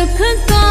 सुख का